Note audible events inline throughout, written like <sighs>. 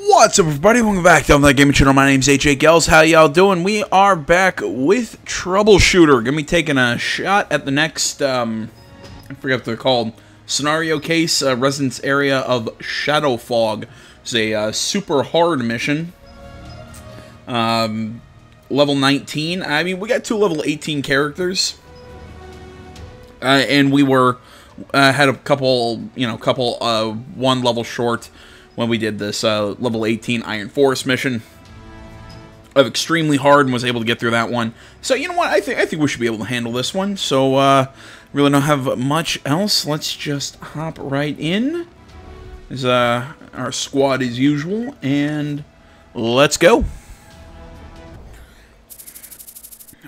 What's up, everybody? Welcome back to the Gaming Channel. My name's AJ Gels. How y'all doing? We are back with Troubleshooter. Gonna be taking a shot at the next, um, I forget what they're called, scenario case, uh, residence area of Shadow Fog. It's a uh, super hard mission. Um, level 19. I mean, we got two level 18 characters. Uh, and we were, uh, had a couple, you know, couple, uh, one level short when we did this uh, level 18 Iron Forest mission. Of extremely hard and was able to get through that one. So you know what? I think I think we should be able to handle this one. So uh, really don't have much else. Let's just hop right in. Is uh our squad as usual, and let's go.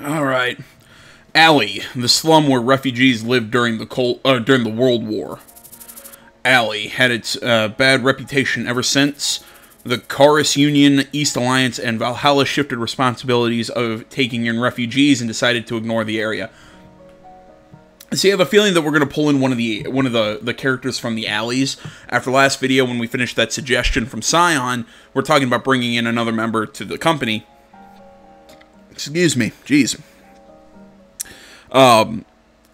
All right, Alley, the slum where refugees lived during the cold, uh, during the World War. Alley had its uh, bad reputation ever since. The Chorus Union, East Alliance, and Valhalla shifted responsibilities of taking in refugees and decided to ignore the area. So you have a feeling that we're going to pull in one of the one of the, the characters from the alleys. After last video, when we finished that suggestion from Scion, we're talking about bringing in another member to the company. Excuse me, jeez. Um,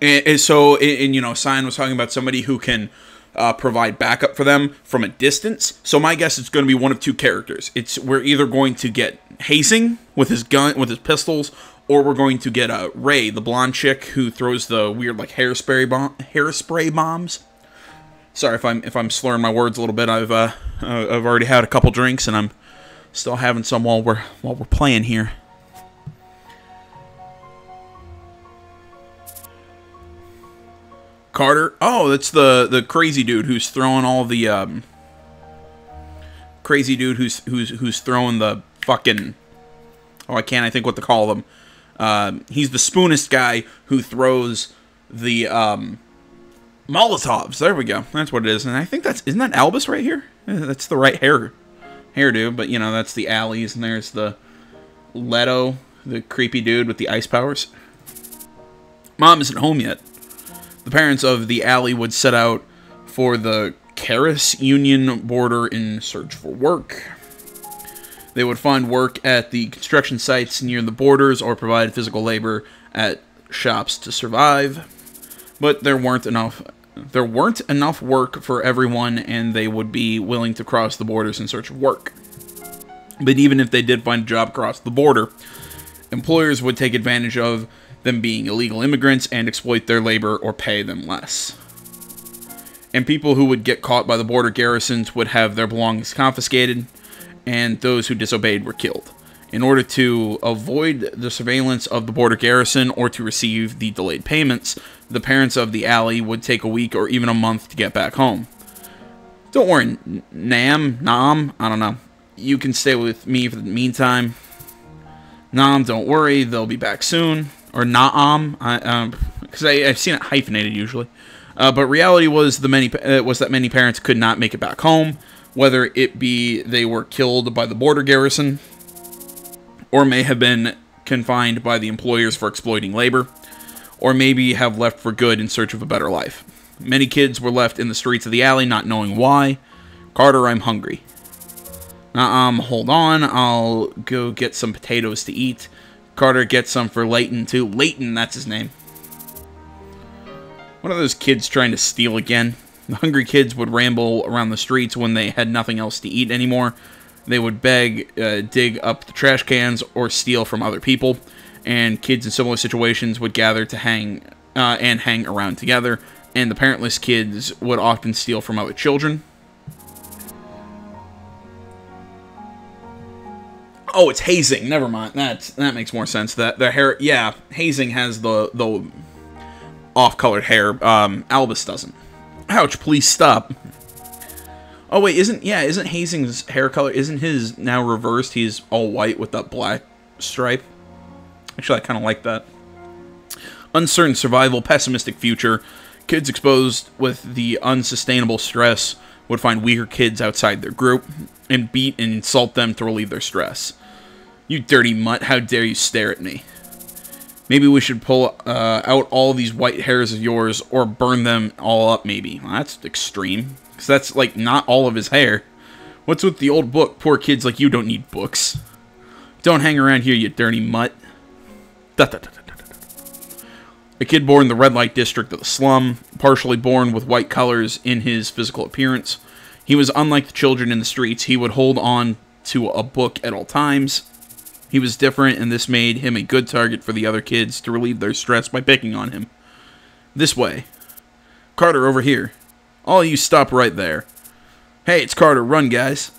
and, and so, and, and, you know, Scion was talking about somebody who can uh, provide backup for them from a distance. So my guess is going to be one of two characters. It's we're either going to get Hazing with his gun with his pistols, or we're going to get uh, Ray, the blonde chick who throws the weird like hairspray bomb hairspray bombs. Sorry if I'm if I'm slurring my words a little bit. I've uh, I've already had a couple drinks and I'm still having some while we're while we're playing here. Carter. Oh, that's the the crazy dude who's throwing all the um crazy dude who's who's who's throwing the fucking oh I can't I think what to call them. Um, he's the spoonist guy who throws the um Molotovs. There we go. That's what it is. And I think that's isn't that Albus right here? That's the right hair hairdo, but you know that's the alleys and there's the Leto, the creepy dude with the ice powers. Mom isn't home yet the parents of the alley would set out for the Karis Union border in search for work. They would find work at the construction sites near the borders or provide physical labor at shops to survive. But there weren't enough there weren't enough work for everyone and they would be willing to cross the borders in search of work. But even if they did find a job across the border, employers would take advantage of them being illegal immigrants and exploit their labor or pay them less. And people who would get caught by the border garrisons would have their belongings confiscated, and those who disobeyed were killed. In order to avoid the surveillance of the border garrison or to receive the delayed payments, the parents of the alley would take a week or even a month to get back home. Don't worry, Nam, Nam, I don't know. You can stay with me for the meantime. Nam, don't worry, they'll be back soon or Naam, because um, I've seen it hyphenated usually. Uh, but reality was the many uh, was that many parents could not make it back home, whether it be they were killed by the border garrison, or may have been confined by the employers for exploiting labor, or maybe have left for good in search of a better life. Many kids were left in the streets of the alley, not knowing why. Carter, I'm hungry. Um, hold on, I'll go get some potatoes to eat. Carter gets some for Layton, too. Layton, that's his name. What are those kids trying to steal again? The hungry kids would ramble around the streets when they had nothing else to eat anymore. They would beg, uh, dig up the trash cans, or steal from other people. And kids in similar situations would gather to hang uh, and hang around together. And the parentless kids would often steal from other children. Oh, it's hazing. Never mind. That that makes more sense. That the hair, yeah, hazing has the the off-colored hair. Um, Albus doesn't. Ouch! Please stop. Oh wait, isn't yeah? Isn't Hazing's hair color? Isn't his now reversed? He's all white with that black stripe. Actually, I kind of like that. Uncertain survival, pessimistic future. Kids exposed with the unsustainable stress would find weaker kids outside their group and beat and insult them to relieve their stress. You dirty mutt, how dare you stare at me? Maybe we should pull uh, out all these white hairs of yours or burn them all up, maybe. Well, that's extreme. Because that's, like, not all of his hair. What's with the old book? Poor kids like you don't need books. Don't hang around here, you dirty mutt. Da, da, da, a kid born in the red light district of the slum, partially born with white colors in his physical appearance. He was unlike the children in the streets. He would hold on to a book at all times. He was different, and this made him a good target for the other kids to relieve their stress by picking on him. This way. Carter, over here. All you stop right there. Hey, it's Carter. Run, guys.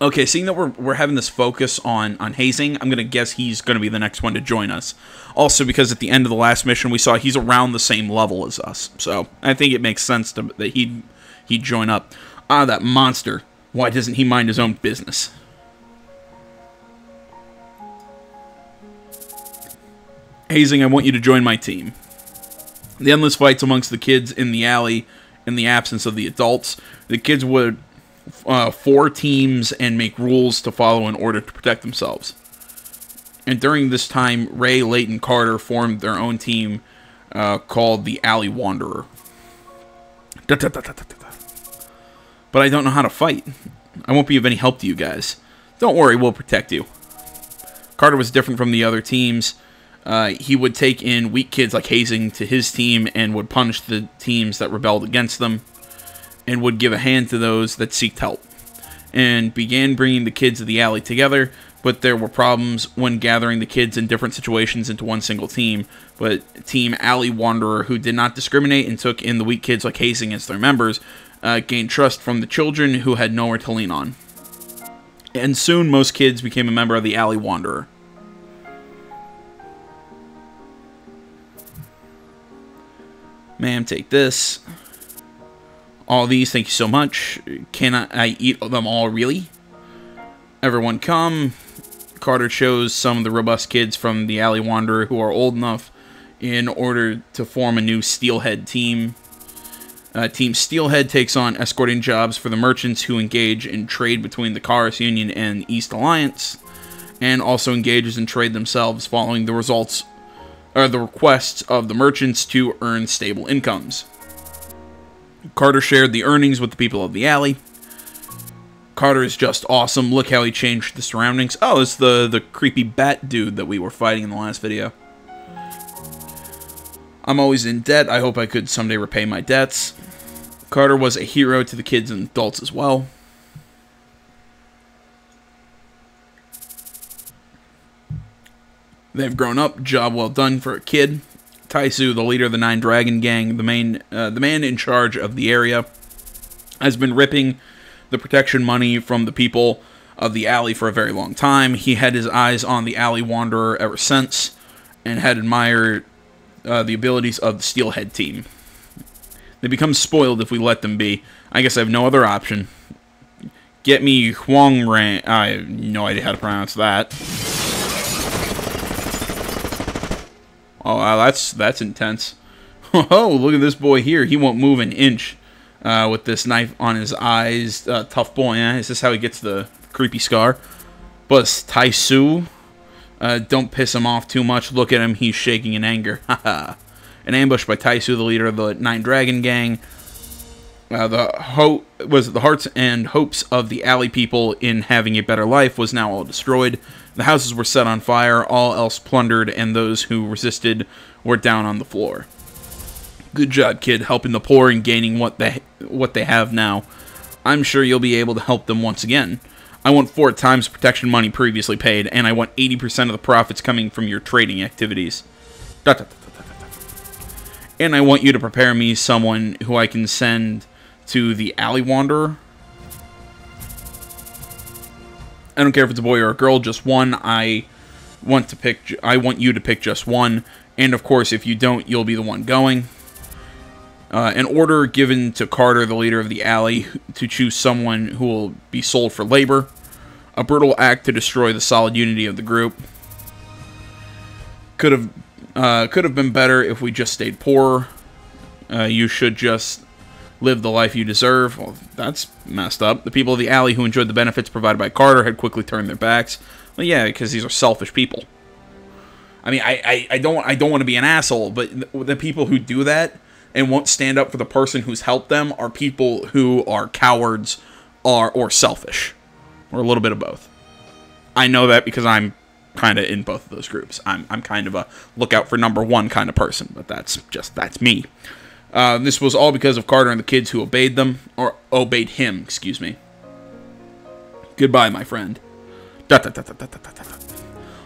Okay, seeing that we're, we're having this focus on, on hazing, I'm going to guess he's going to be the next one to join us. Also, because at the end of the last mission, we saw he's around the same level as us. So, I think it makes sense to, that he'd, he'd join up. Ah, that monster. Why doesn't he mind his own business? Hazing, I want you to join my team. The endless fights amongst the kids in the alley in the absence of the adults. The kids would uh, four teams and make rules to follow in order to protect themselves. And during this time, Ray, Layton, Carter formed their own team uh, called the Alley Wanderer. Da, da, da, but I don't know how to fight. I won't be of any help to you guys. Don't worry, we'll protect you. Carter was different from the other teams. Uh, he would take in weak kids like Hazing to his team and would punish the teams that rebelled against them and would give a hand to those that seeked help. And began bringing the kids of the alley together, but there were problems when gathering the kids in different situations into one single team. But Team Alley Wanderer, who did not discriminate and took in the weak kids like Hazing as their members, uh, gained trust from the children who had nowhere to lean on. And soon most kids became a member of the Alley Wanderer. Ma'am, take this. All these, thank you so much. Can I, eat them all, really? Everyone come. Carter chose some of the robust kids from the Alley Wanderer who are old enough in order to form a new Steelhead team. Uh, team Steelhead takes on escorting jobs for the merchants who engage in trade between the Chaos Union and East Alliance, and also engages in trade themselves following the results or the requests of the merchants to earn stable incomes. Carter shared the earnings with the people of the alley. Carter is just awesome. Look how he changed the surroundings. Oh, it's the, the creepy bat dude that we were fighting in the last video. I'm always in debt. I hope I could someday repay my debts. Carter was a hero to the kids and adults as well. They've grown up. Job well done for a kid. Taisu, the leader of the Nine Dragon Gang, the main, uh, the man in charge of the area, has been ripping the protection money from the people of the alley for a very long time. He had his eyes on the alley wanderer ever since, and had admired uh, the abilities of the Steelhead team. They become spoiled if we let them be. I guess I have no other option. Get me Huang Ran. I have no idea how to pronounce that. Oh, wow, that's that's intense. <laughs> Oh, look at this boy here. He won't move an inch uh, with this knife on his eyes. Uh, tough boy, eh? Is this how he gets the creepy scar? But Taisu, uh, don't piss him off too much. Look at him. He's shaking in anger. <laughs> Haha. An ambush by Taisu, the leader of the Nine Dragon Gang. Uh, the hope was the hearts and hopes of the alley people in having a better life was now all destroyed. The houses were set on fire, all else plundered, and those who resisted were down on the floor. Good job, kid, helping the poor and gaining what they what they have now. I'm sure you'll be able to help them once again. I want four times protection money previously paid, and I want 80% of the profits coming from your trading activities. And I want you to prepare me someone who I can send to the Alley Wanderer I don't care if it's a boy or a girl, just one. I want to pick. I want you to pick just one, and of course, if you don't, you'll be the one going. Uh, an order given to Carter, the leader of the alley, to choose someone who will be sold for labor. A brutal act to destroy the solid unity of the group. Could have uh, could have been better if we just stayed poor. Uh, you should just live the life you deserve. Well, that's messed up. The people of the alley who enjoyed the benefits provided by Carter had quickly turned their backs. Well, yeah, because these are selfish people. I mean, I, I, I don't I don't want to be an asshole, but the, the people who do that and won't stand up for the person who's helped them are people who are cowards are or selfish, or a little bit of both. I know that because I'm kind of in both of those groups. I'm I'm kind of a look out for number one kind of person, but that's just that's me. Uh, this was all because of Carter and the kids who obeyed them or obeyed him. Excuse me. Goodbye, my friend. Da, da, da.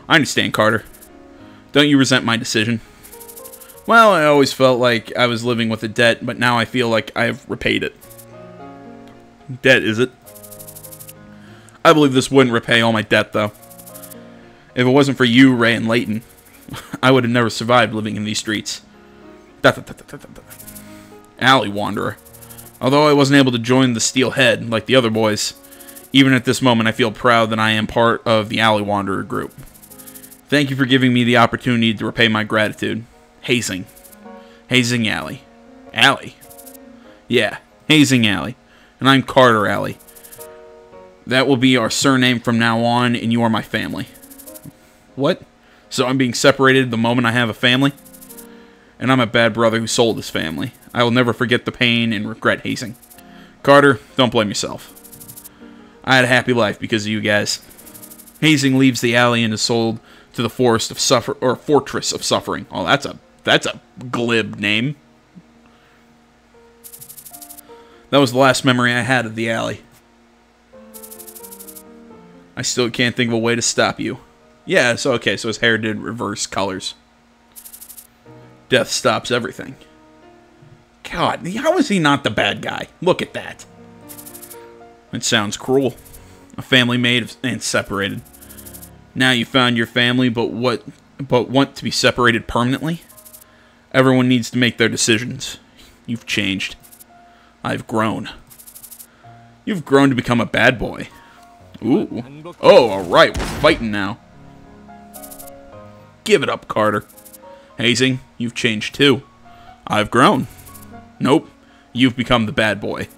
I understand, Carter. Don't you resent my decision? Well, I always felt like I was living with a debt, but now I feel like I've repaid it. Debt, is it? I believe this wouldn't repay all my debt, though. If it wasn't for you, Ray, and Layton, <laughs> I would have never survived living in these streets. Da, da, da. Alley Wanderer. Although I wasn't able to join the Steelhead like the other boys, even at this moment I feel proud that I am part of the Alley Wanderer group. Thank you for giving me the opportunity to repay my gratitude. Hazing. Hazing Alley. Alley? Yeah, Hazing Alley. And I'm Carter Alley. That will be our surname from now on, and you are my family. What? So I'm being separated the moment I have a family? And I'm a bad brother who sold his family. I will never forget the pain and regret hazing. Carter, don't blame yourself. I had a happy life because of you guys. Hazing leaves the alley and is sold to the forest of suffer or fortress of suffering. Oh, that's a that's a glib name. That was the last memory I had of the alley. I still can't think of a way to stop you. Yeah, so okay, so his hair did reverse colors. Death stops everything. God, how is he not the bad guy? Look at that. It sounds cruel. A family made and separated. Now you found your family, but what but want to be separated permanently? Everyone needs to make their decisions. You've changed. I've grown. You've grown to become a bad boy. Ooh. Oh, alright, we're fighting now. Give it up, Carter. Hazing, you've changed too. I've grown. Nope, you've become the bad boy.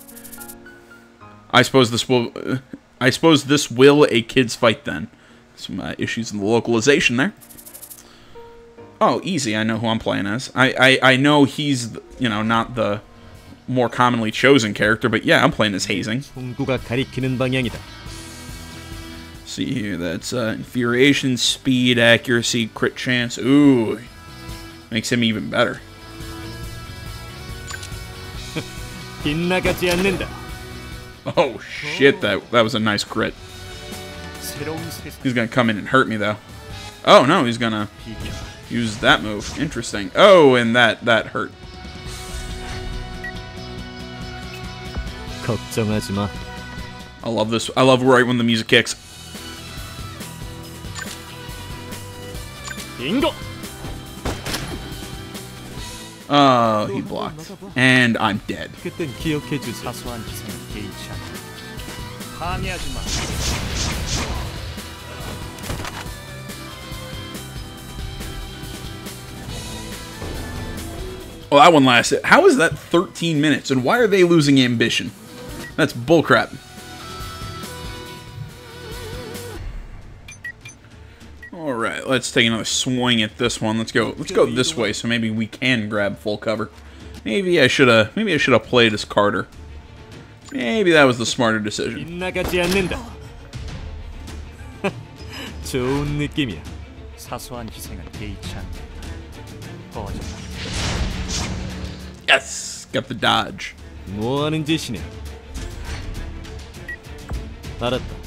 I suppose this will... Uh, I suppose this will a kid's fight then. Some uh, issues in the localization there. Oh, easy. I know who I'm playing as. I, I, I know he's, you know, not the more commonly chosen character, but yeah, I'm playing as Hazing. See here, that's uh, Infuriation, Speed, Accuracy, Crit Chance. Ooh, makes him even better. Oh shit, that that was a nice crit. He's gonna come in and hurt me though. Oh no, he's gonna use that move. Interesting. Oh, and that that hurt. I love this. I love right when the music kicks. Bingo. Oh, he blocked. And I'm dead. Oh, that one lasted. How is that 13 minutes? And why are they losing ambition? That's bullcrap. All right, let's take another swing at this one. Let's go. Let's go this way, so maybe we can grab full cover. Maybe I should have. Maybe I should have played as Carter. Maybe that was the smarter decision. 좋은 느낌이야. 사소한 희생은 개의치 않는다. Yes, got the dodge. 뭐 하는 짓이냐? 알았다.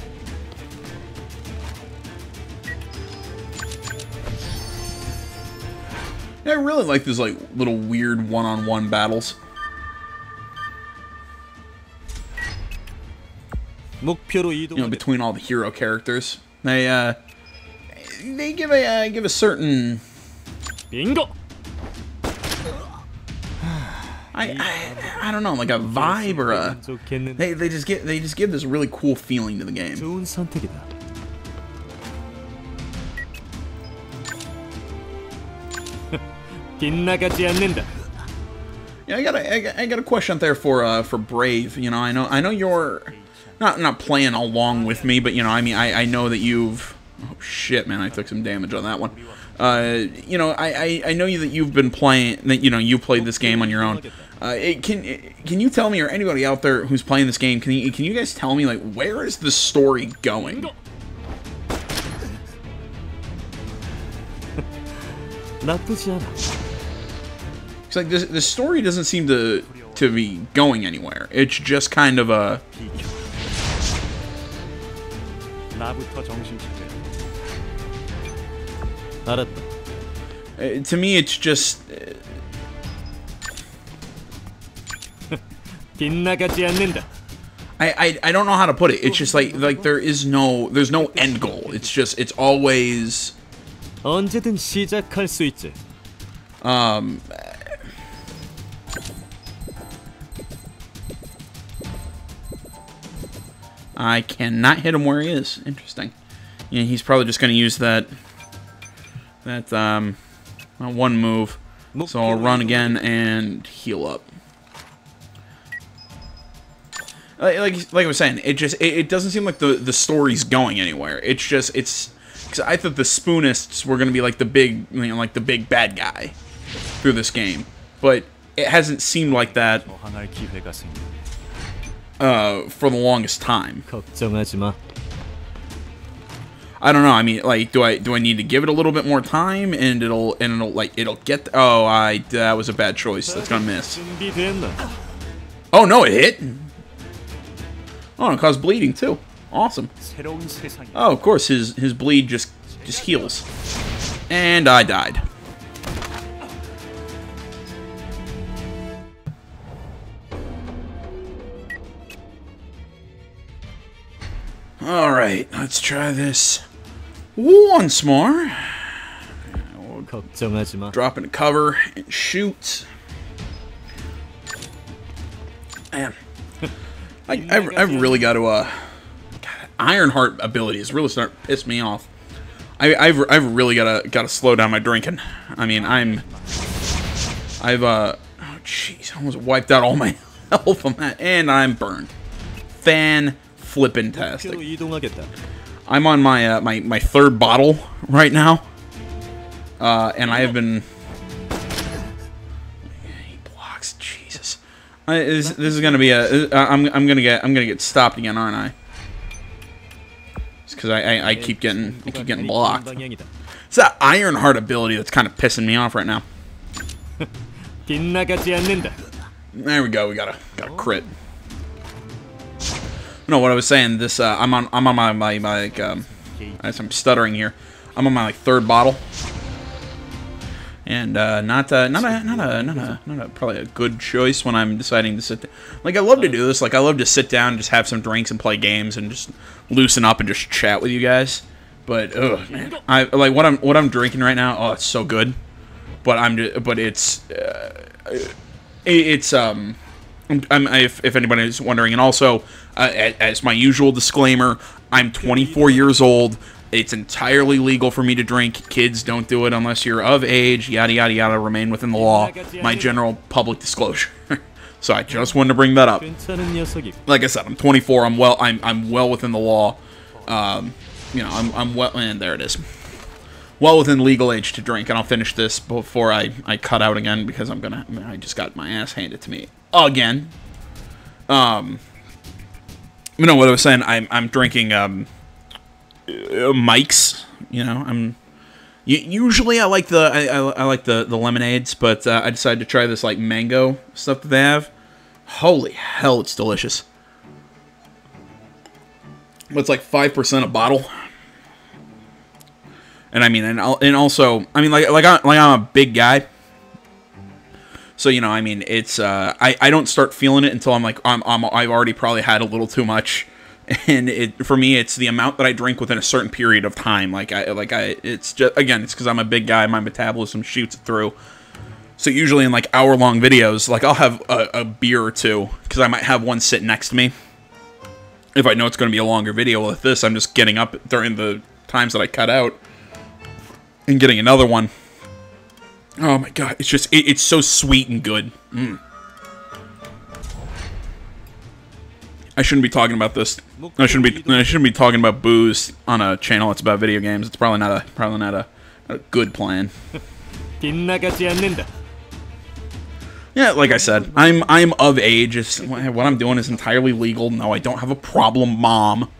I really like these like little weird one-on-one -on -one battles. You know, between all the hero characters, they uh, they give a uh, give a certain. Bingo. <sighs> I, I I don't know, like a vibe or a they they just get they just give this really cool feeling to the game. Yeah, I got a I got a question there for uh for Brave. You know, I know I know you're not not playing along with me, but you know, I mean, I I know that you've oh shit, man, I took some damage on that one. Uh, you know, I, I I know you that you've been playing that you know you played this game on your own. Uh, it, can can you tell me, or anybody out there who's playing this game, can you can you guys tell me like where is the story going? <laughs> It's like this, the story doesn't seem to to be going anywhere. It's just kind of a. Uh, to me, it's just. Uh, I, I, I don't know how to put it. It's just like like there is no there's no end goal. It's just it's always. Um, I cannot hit him where he is. Interesting. Yeah, he's probably just going to use that that um, one move. So I'll run again and heal up. Like, like, like I was saying, it just it, it, doesn't seem like the the story's going anywhere. It's just it's because I thought the spoonists were gonna be like the big you know, like the big bad guy through this game, but it hasn't seemed like that uh, for the longest time. I don't know. I mean, like, do I do I need to give it a little bit more time, and it'll and it'll like it'll get? oh, I that was a bad choice. That's gonna miss. Oh no, it hit. Oh, and it caused bleeding too. Awesome. Oh, of course, his his bleed just just heals, and I died. Alright, let's try this once more. Drop a cover and shoot. Man. I, I, I really got to, uh, heart abilities ability is really starting to piss me off. I, I've, I've really got to, got to slow down my drinking. I mean, I'm, I've, uh, oh jeez, almost wiped out all my <laughs> health on that, and I'm burned. Fan flippin' tastic. I'm on my uh, my my third bottle right now, uh, and I have been. He blocks. Jesus, this, is gonna be a. Uh, I'm I'm gonna get I'm gonna get stopped again, aren't I? It's because I, I I keep getting I keep getting blocked. It's that Iron Heart ability that's kind of pissing me off right now. <laughs> There we go. We got a got a oh. crit. No, what I was saying. This uh, I'm on I'm on my my, my like um, as I'm stuttering here. I'm on my like third bottle, and uh, not uh, not a not a not a not a probably a good choice when I'm deciding to sit. Th- like I love to do this. Like I love to sit down, and just have some drinks and play games and just loosen up and just chat with you guys. But ugh, man, I like what I'm what I'm drinking right now. Oh, it's so good. But I'm just, but it's uh, it- it's um I'm, um, if, if anybody is wondering, and also uh, as my usual disclaimer, I'm 24 years old. It's entirely legal for me to drink. Kids don't do it unless you're of age. Yada yada yada. Remain within the law. My general public disclosure. <laughs> so I just wanted to bring that up. Like I said, I'm 24. I'm well. I'm I'm well within the law. Um, you know, I'm I'm well. And there it is. Well within legal age to drink. And I'll finish this before I I cut out again because I'm gonna. I just got my ass handed to me again. Um, you know what I was saying? I'm I'm drinking um, uh, Mike's. You know, I'm. Usually I like the I, I, I like the the lemonades, but uh, I decided to try this like mango stuff that they have. Holy hell, it's delicious. But it's like five percent a bottle. And I mean, and and also, I mean, like like I like I'm a big guy. So you know, I mean, it's uh, I I don't start feeling it until I'm like I'm, I'm I've already probably had a little too much, <laughs> and it for me it's the amount that I drink within a certain period of time. Like I like I it's just again it's because I'm a big guy, my metabolism shoots through. So usually in like hour long videos, like I'll have a, a beer or two because I might have one sit next to me. If I know it's going to be a longer video with this, I'm just getting up during the times that I cut out and getting another one. Oh my god, it's just, it, it's so sweet and good. Mm. I shouldn't be talking about this. I shouldn't be. I shouldn't be talking about booze on a channel that's about video games. It's probably not a probably not a, a good plan. <laughs> Yeah, like I said, I'm I'm of age. It's, what I'm doing is entirely legal. No, I don't have a problem, mom.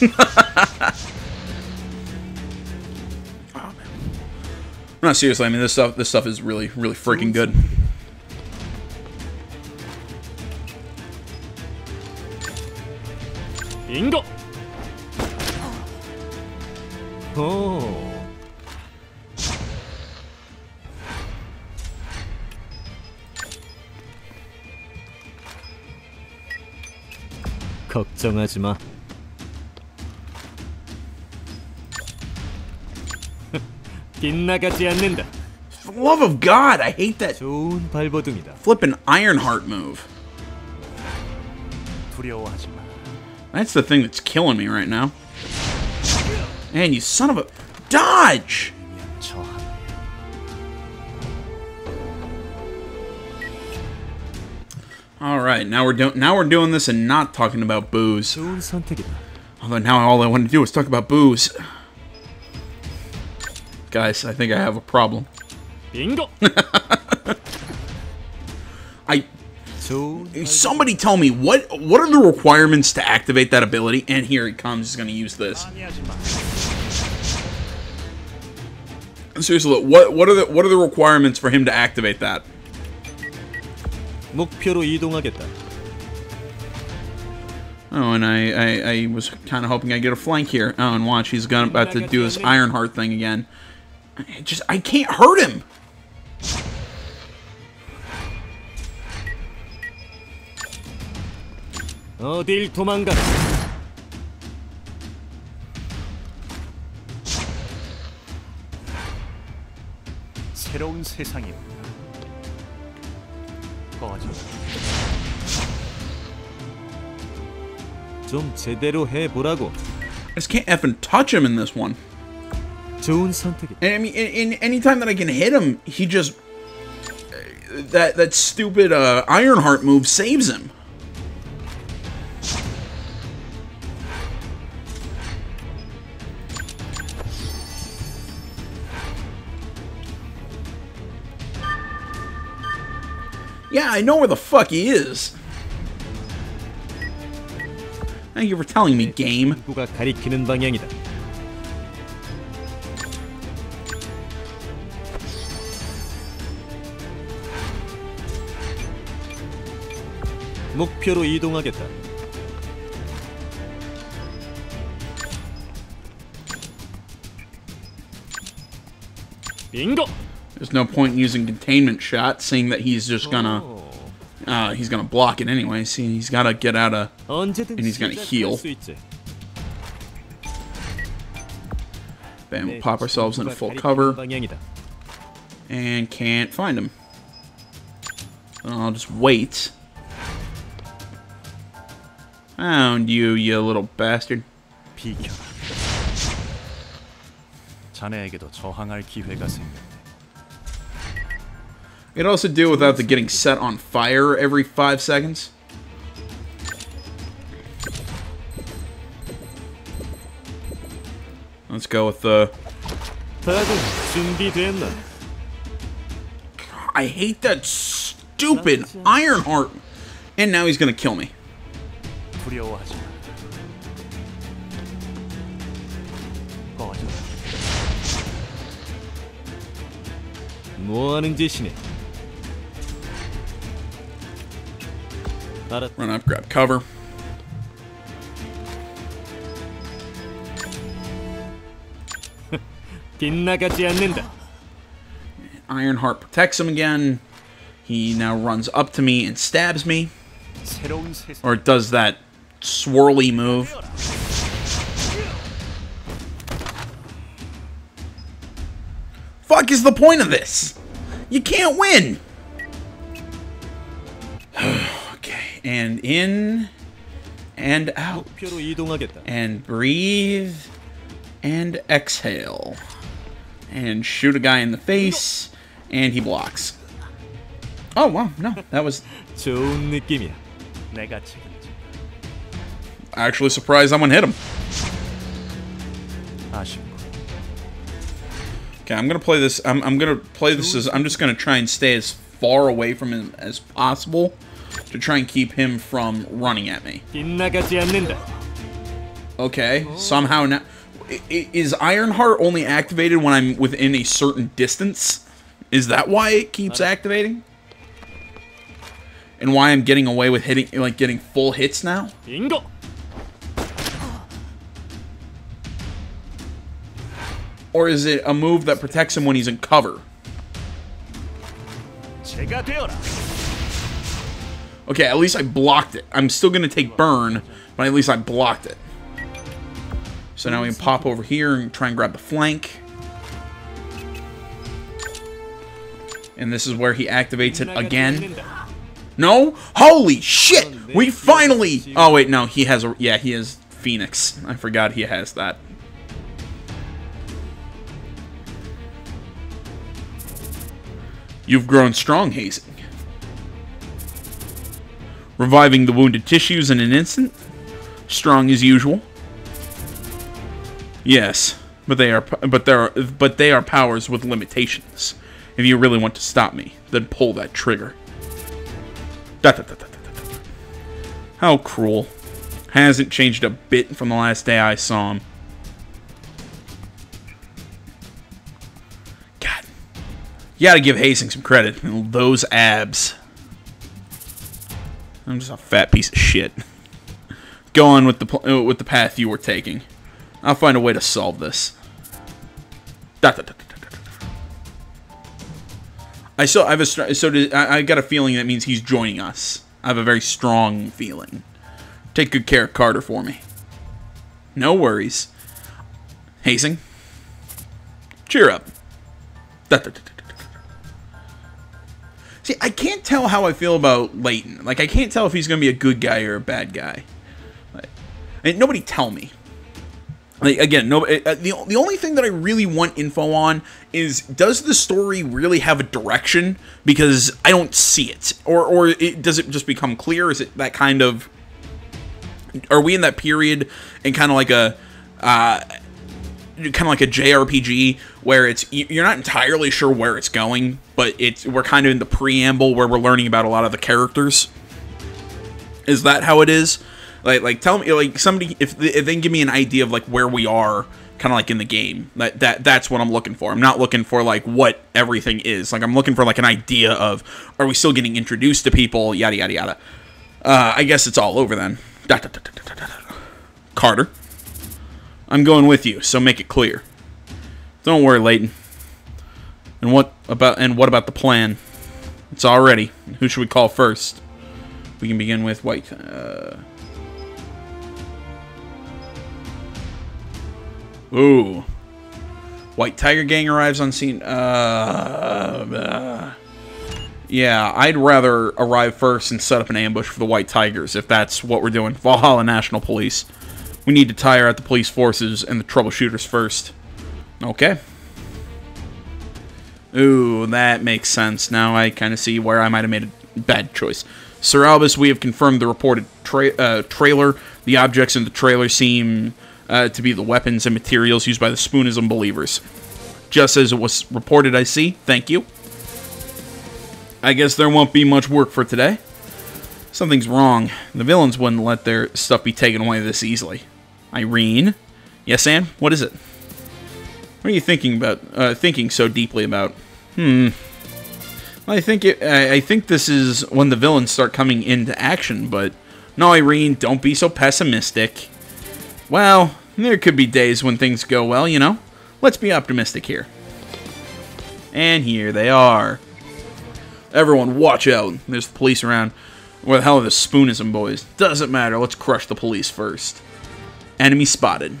<laughs> No, seriously. I mean, this stuff this stuff is really really freaking good. 빙고. 오. 걱정하지 마. 빗나가지 않는다. For the love of God, I hate that 좋은 발버둥이다. flippin' Ironheart move. 두려워하지 마. That's the thing that's killing me right now. Man, you son of a dodge! 저 하나. All right, now we're doing now we're doing this and not talking about booze. 좋은 선택이다. Although now all I want to do is talk about booze. Guys, I think I have a problem. 빙고. <laughs> I 좋은 somebody tell me what what are the requirements to activate that ability? And here he comes. He's going to use this. 방해하지 마. Seriously, what what are the what are the requirements for him to activate that? 목표로 이동하겠다. Oh, and I I, I was kind of hoping I get a flank here. Oh, and watch, he's gonna about to do his Ironheart thing again. I just I can't hurt him. 어딜 도망가? 새로운 세상입니다. 꺼져. 좀 제대로 해 보라고. I just can't effing touch him in this one. 좋은 선택이다. And I mean, in, in any time that I can hit him, he just that that stupid uh, Ironheart move saves him. Yeah, I know where the fuck he is. Thank you for telling me, game. 목표로 이동하겠다. 빙고. There's no point in using containment shot, seeing that he's just gonna uh, he's gonna block it anyway. See, he's gotta get out of. 언제든 And he's gonna 시작할 heal. 수 있지. Bam, 내 we'll pop ourselves into 친구가 full 가리키는 cover 방향이다. and can't find him. I'll just wait. Found you, you little bastard. 비켜라. 자네에게도 저항할 기회가 생겼네. It also do without the getting set on fire every five seconds. Let's go with the. 다들 준비됐나? I hate that stupid Ironheart. And now he's gonna kill me. 두려워하지 마. 꺼져. 뭐 하는 짓이니? 알았. Run up, grab cover. <laughs> 빗나가지 않는다. Ironheart protects him again. He now runs up to me and stabs me. 새로운 세상. Or does that swirly move. Fuck is the point of this? You can't win! <sighs> okay, and in and out. 목표로 이동하겠다. And breathe and exhale. And shoot a guy in the face, and he blocks. Oh, wow, no, that was 좋은 느낌이야. 내가 책임져. Actually surprised someone hit him. Okay, I'm gonna play this. I'm, I'm gonna play this as I'm just gonna try and stay as far away from him as possible to try and keep him from running at me. Okay, somehow now. Is Ironheart only activated when I'm within a certain distance? Is that why it keeps uh. activating? And why I'm getting away with hitting, like, getting full hits now? Bingo! or is it a move that protects him when he's in cover? Okay, at least I blocked it. I'm still going to take burn, but at least I blocked it. So now we can pop over here and try and grab the flank. And this is where he activates it again. No? Holy shit! We finally... Oh, wait, no. He has a... Yeah, he has Phoenix. I forgot he has that. You've grown strong, Hazing. Reviving the wounded tissues in an instant. Strong as usual. Yes, but they are but there are but they are powers with limitations. If you really want to stop me, then pull that trigger. Da, da, da. How cruel. Hasn't changed a bit from the last day I saw him. You gotta give Hastings some credit. Those abs. I'm just a fat piece of shit. Go on with the uh, with the path you were taking. I'll find a way to solve this. Da, da, da. I so I have a so do, I, I got a feeling that means he's joining us. I have a very strong feeling. Take good care of Carter for me. No worries. Hazing. Cheer up. Da, da, da. See, I can't tell how I feel about Leighton. Like, I can't tell if he's going to be a good guy or a bad guy. Like, nobody tell me. Like, again, no. Uh, the the only thing that I really want info on is does the story really have a direction? Because I don't see it, or or it, does it just become clear? Is it that kind of? Are we in that period and kind of like a, uh, kind of like a JRPG where it's you're not entirely sure where it's going, but it's we're kind of in the preamble where we're learning about a lot of the characters. Is that how it is? Like, like tell me, like somebody, if if they give me an idea of like where we are, kind of like in the game. That that that's what I'm looking for. I'm not looking for like what everything is. Like I'm looking for like an idea of are we still getting introduced to people? Yada yada yada. Uh, I guess it's all over then. Da, da, da. Carter, I'm going with you. So make it clear. Don't worry, Leighton. And what about and what about the plan? It's all ready. Who should we call first? We can begin with White. Uh... Ooh. White Tiger Gang arrives on scene. Uh, uh, yeah, I'd rather arrive first and set up an ambush for the White Tigers if that's what we're doing. Valhalla National Police. We need to tire out the police forces and the troubleshooters first. Okay. Ooh, that makes sense. Now I kind of see where I might have made a bad choice. Sir Albus, we have confirmed the reported tra- uh, trailer. The objects in the trailer seem uh, to be the weapons and materials used by the Spoonism believers. Just as it was reported, I see. Thank you. I guess there won't be much work for today. Something's wrong. The villains wouldn't let their stuff be taken away this easily. Irene? Yes, Anne? What is it? What are you thinking about? Uh, thinking so deeply about? Hmm. I think it, I I think this is when the villains start coming into action. But no, Irene, don't be so pessimistic. Well, there could be days when things go well, you know. Let's be optimistic here. And here they are. Everyone, watch out! There's the police around. Where the hell are the Spoonism boys? Doesn't matter. Let's crush the police first. Enemy spotted.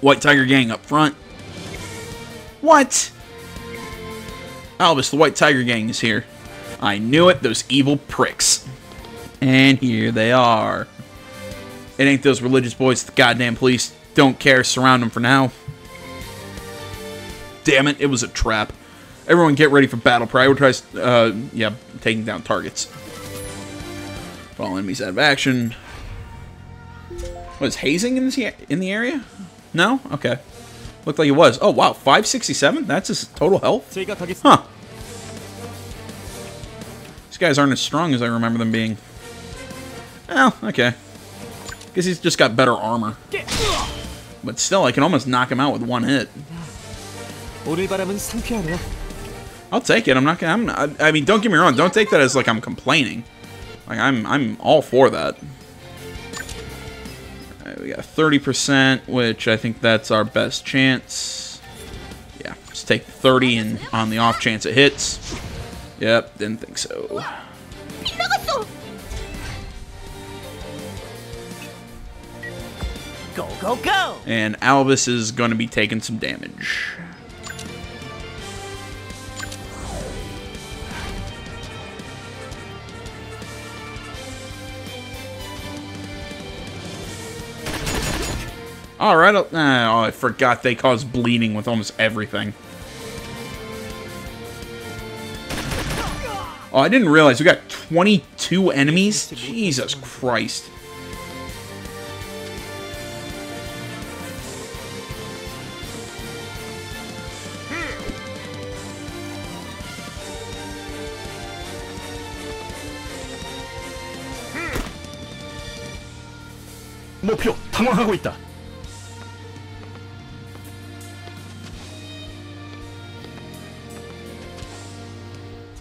White Tiger Gang up front. What? Albus, the White Tiger Gang is here. I knew it, those evil pricks. And here they are. It ain't those religious boys, the goddamn police. Don't care, surround them for now. Damn it, it was a trap. Everyone get ready for battle. Prioritize, uh, yeah, taking down targets. All enemies out of action. Was hazing in the in the area? No. Okay. Looked like it was. Oh wow, 567. That's his total health. Huh. These guys aren't as strong as I remember them being. Oh, okay. Guess he's just got better armor. But still, I can almost knock him out with one hit. I'll take it. I'm not gonna. I'm I mean, don't get me wrong. Don't take that as like I'm complaining. Like I'm, I'm all for that we got 30%, which I think that's our best chance. Yeah, let's take 30 and on the off chance it hits. Yep, didn't think so. Go, go, go! And Albus is going to be taking some damage. Alright, oh, I forgot they cause bleeding with almost everything. Oh, I didn't realize we got 22 enemies? Jesus Christ. 목표 당황하고 있다.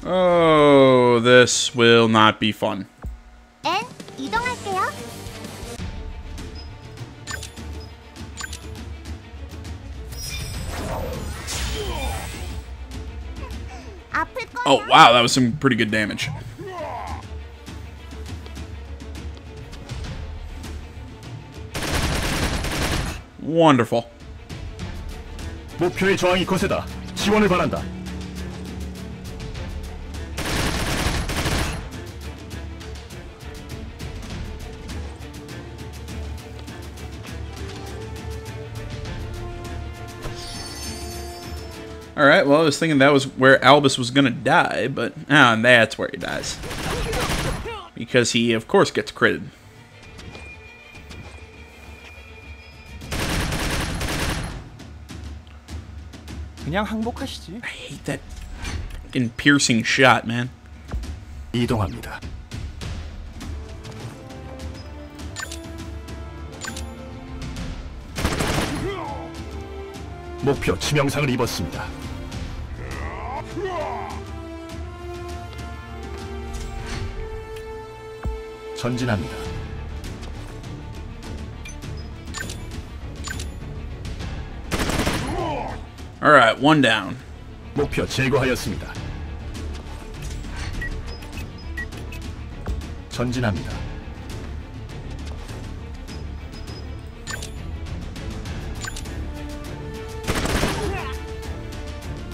Oh, this will not be fun. N 이동할게요. 아플 거야. Oh, wow, that was some pretty good damage. Wonderful. 목표의 저항이 거세다. 지원을 바란다. Alright, well, I was thinking that was where Albus was gonna die, but ah, that's where he dies. Because he, of course, gets critted. 그냥 항복하시지. I hate that fucking piercing shot, man. 이동합니다. 목표 치명상을 입었습니다. 전진합니다. Alright, one down. 목표 제거하였습니다. 전진합니다.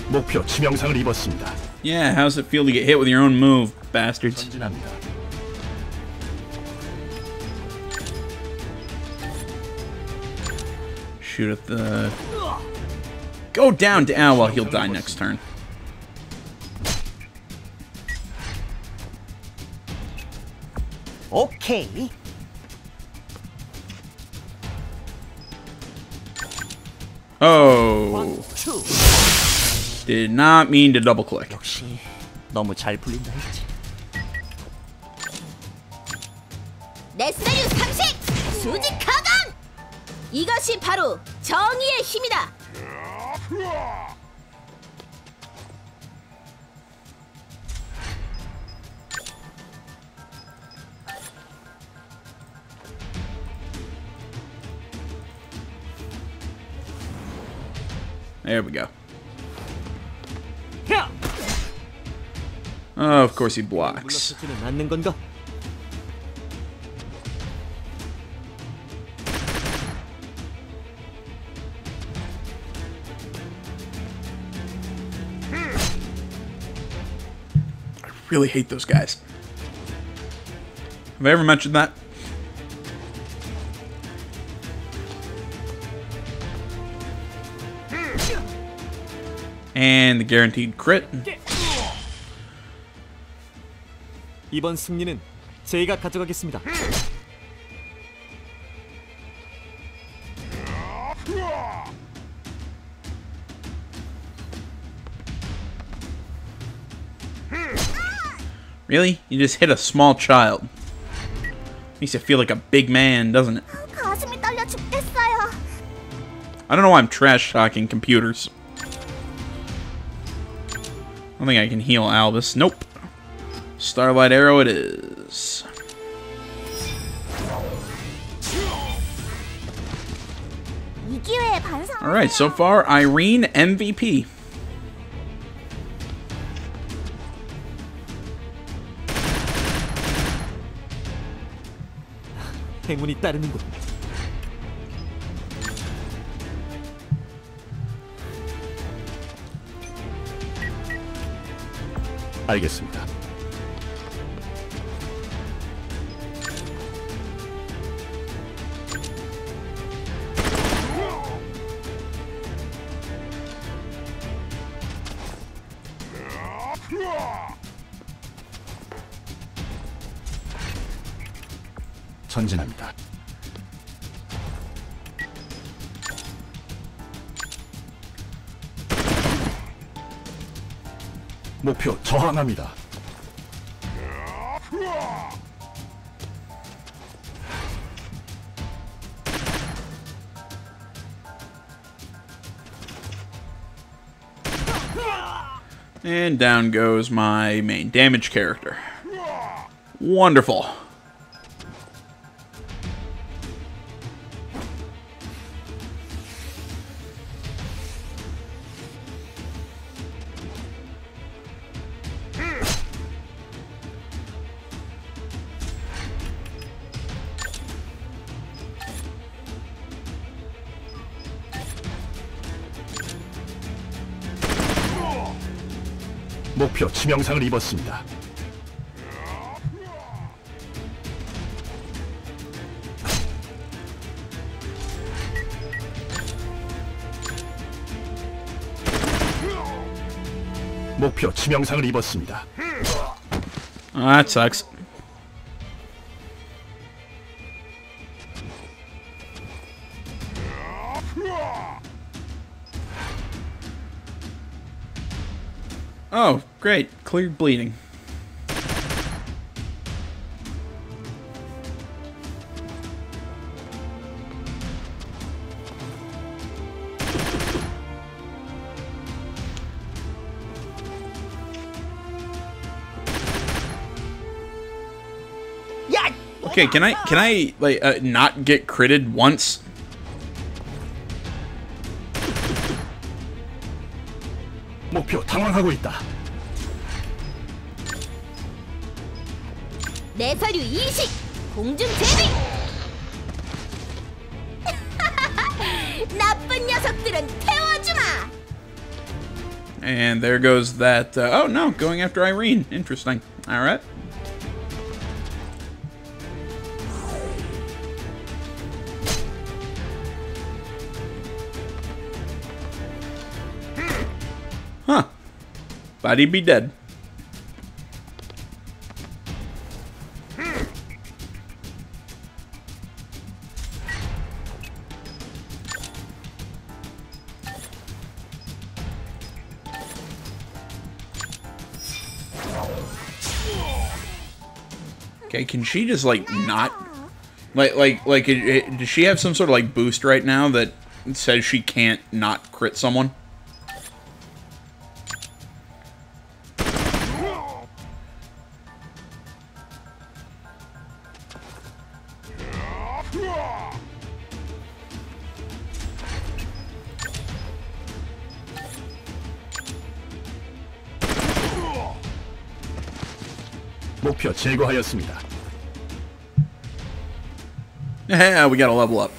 목표 치명상을 입었습니다. Yeah, how's it feel to get hit with your own move, bastards? 전진합니다. Shoot at the... Go down to... Ah, well, he'll die next turn. 오케이. Oh. 투. Did not mean to double click. 역시 너무 잘 풀린다 했지. 네스레유 상식! 수직 가감! 이것이 바로 정의의 힘이다. There we go. 야! Oh, of course he blocks. Really hate those guys. Have I ever mentioned that? And the guaranteed crit. 이번 승리는 제가 가져가겠습니다. Really? You just hit a small child. Makes you feel like a big man, doesn't it? I don't know why I'm trash talking computers. I don't think I can heal Albus. Nope. Starlight Arrow it is. Alright, so far, Irene MVP. 행운이 따르는군. 알겠습니다. 저항합니다. And down goes my main damage character. Wonderful. 치명상을 입었습니다. 목표 치명상을 입었습니다. That sucks. Oh, great. Cleared bleeding. Okay, can I can I like uh, not get critted once? 목표 당황하고 있다. 내서류 이식 공중 제비 <laughs> 나쁜 녀석들은 태워주마 And there goes that. Uh, oh no, going after Irene. Interesting. All right. Huh. Thought he'd be dead. can she just like not like like like it, it- does she have some sort of like boost right now that says she can't not crit someone? 목표 제거하였습니다. Yeah, we gotta level up.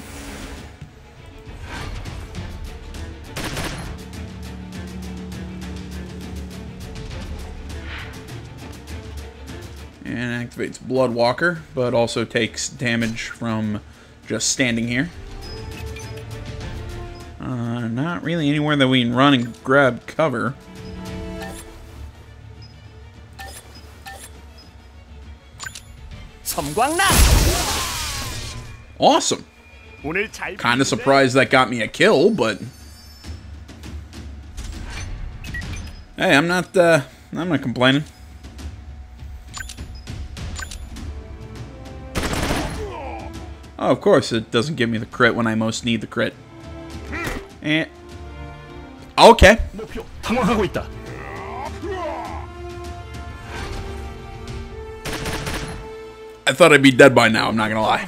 And activates Blood Walker, but also takes damage from just standing here. Uh, not really anywhere that we can run and grab cover. 섬광란. Awesome. Kind of surprised that got me a kill, but... Hey, I'm not, uh, I'm not complaining. Oh, of course, it doesn't give me the crit when I most need the crit. Eh. Okay. I thought I'd be dead by now, I'm not gonna lie.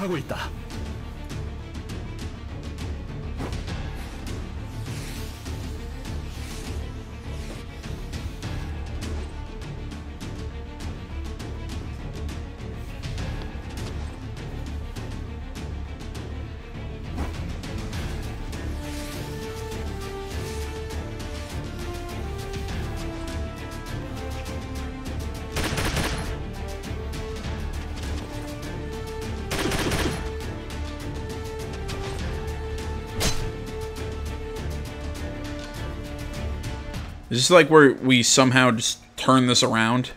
Is this like where we somehow just turn this around?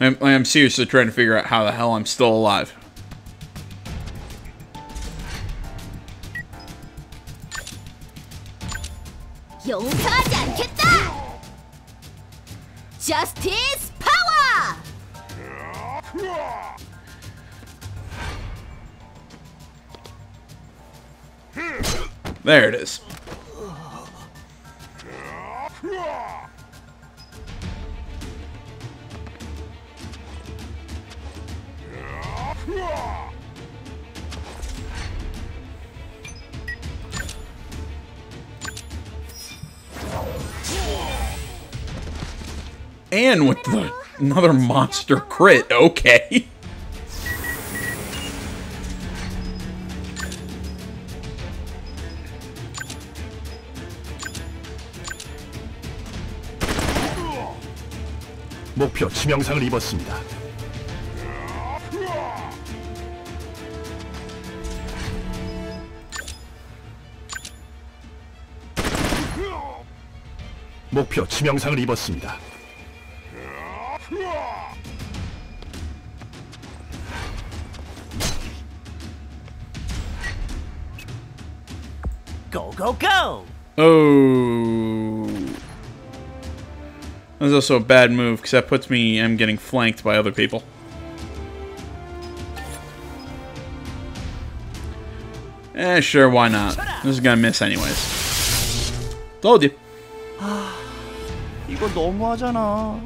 I'm, I'm seriously trying to figure out how the hell I'm still alive. There it is. And with the another monster crit, okay. <laughs> 치명상을 입었습니다. 목표 치명상을 입었습니다. Go, go, go! Oh. That's also a bad move, because that puts me, I'm getting flanked by other people. Eh, sure, why not? This is gonna miss anyways. Told you. 이거 너무하잖아.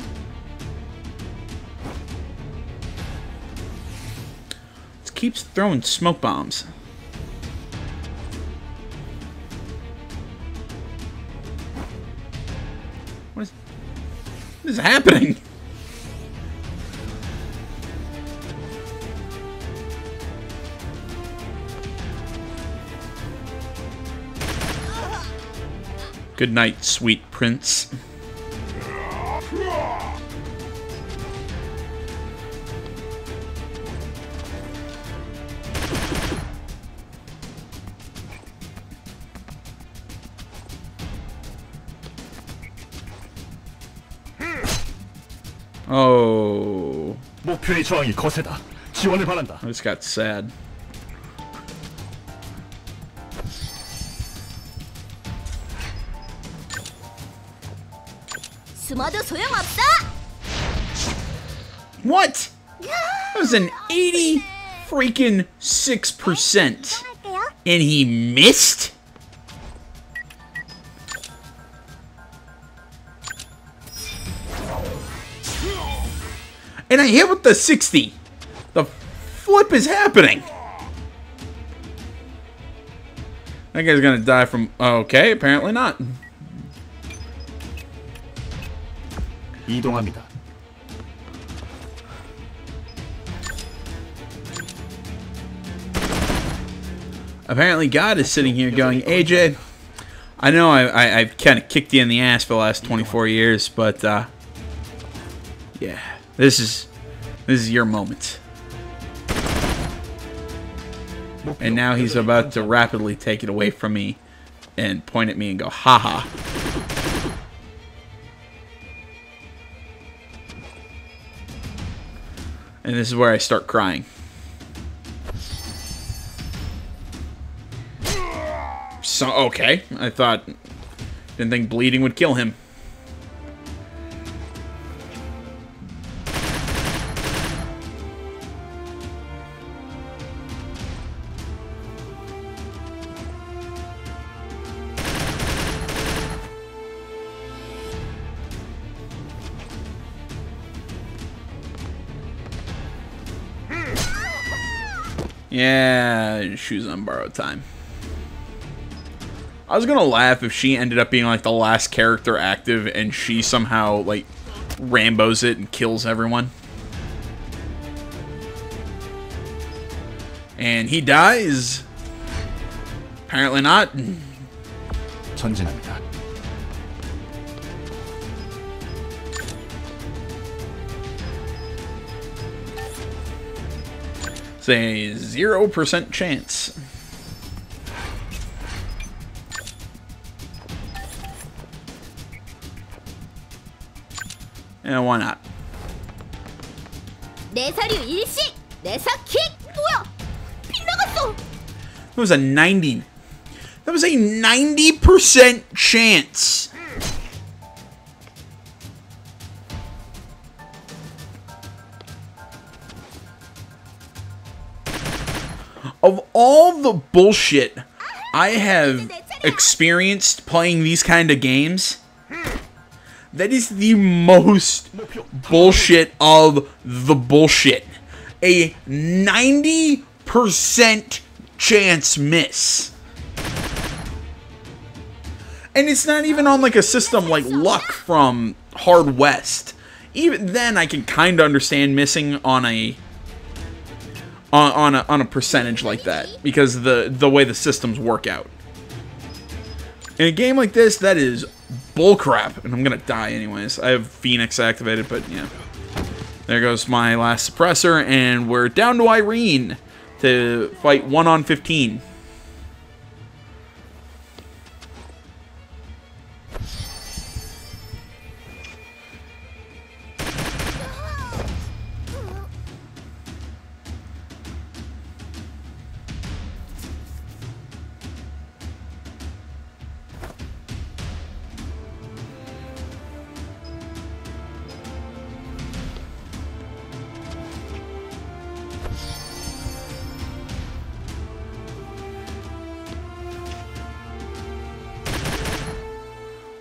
It keeps throwing smoke bombs. Is happening? Good night, sweet prince. 목표의 저항이 거세다. 지원을 바란다. I just got sad. 숨어도 소용없어. What? That was an 80 freaking 6%. 할게요. And he missed? And I hit with the 60. The flip is happening. That guy's gonna die from... Okay, apparently not. 이동합니다. Apparently God is sitting here going, AJ, I know I, I, I've kind of kicked you in the ass for the last 24 years, but, uh, yeah, this is, this is your moment. And now he's about to rapidly take it away from me and point at me and go, haha. And this is where I start crying. So, okay. I thought, didn't think bleeding would kill him. Yeah, shoes on borrowed time. I was gonna laugh if she ended up being like the last character active and she somehow like Rambo's it and kills everyone. And he dies. Apparently not. 전진합니다. It's a 0% chance. And yeah, why not? That was a 90. That was a 90% chance. All the bullshit I have experienced playing these kind of games, that is the most bullshit of the bullshit. A 90% chance miss. And it's not even on like a system like luck from Hard West. Even then I can kind of understand missing on a on, on a on a percentage like that because the the way the systems work out. In a game like this, that is bullcrap, and I'm gonna die anyways. I have Phoenix activated, but yeah. There goes my last suppressor, and we're down to Irene to fight 1 on 15.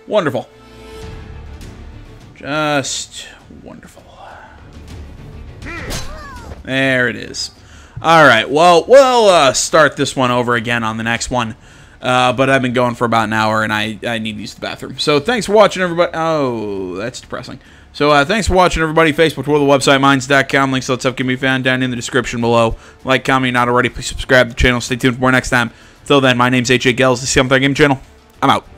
Wonderful. Just wonderful. There it is. All right. Well, we'll uh, start this one over again on the next one. Uh, but I've been going for about an hour, and I, I need to use the bathroom. So thanks for watching, everybody. Oh, that's depressing. So uh, thanks for watching, everybody. Facebook, Twitter, the website, minds.com. Links to that stuff can be found down in the description below. Like, comment, not already. Please subscribe to the channel. Stay tuned for more next time. Till then, my name's AJ Gels. The Something Game Channel. I'm out.